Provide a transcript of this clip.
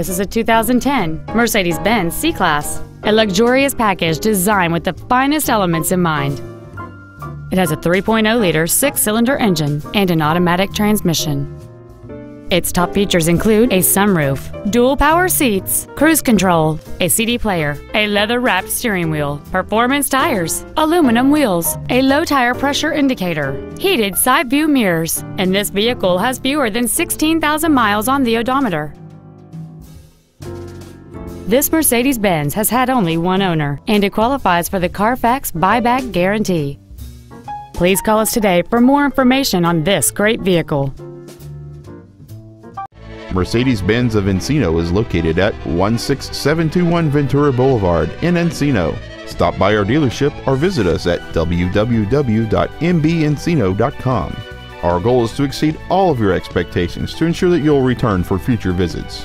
This is a 2010 Mercedes-Benz C-Class, a luxurious package designed with the finest elements in mind. It has a 3.0-liter six-cylinder engine and an automatic transmission. Its top features include a sunroof, dual power seats, cruise control, a CD player, a leather-wrapped steering wheel, performance tires, aluminum wheels, a low tire pressure indicator, heated side view mirrors, and this vehicle has fewer than 16,000 miles on the odometer. This Mercedes-Benz has had only one owner, and it qualifies for the Carfax buyback guarantee. Please call us today for more information on this great vehicle. Mercedes Benz of Encino is located at 16721 Ventura Boulevard in Encino. Stop by our dealership or visit us at www.mbencino.com. Our goal is to exceed all of your expectations to ensure that you'll return for future visits.